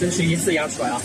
争取一次压出来啊。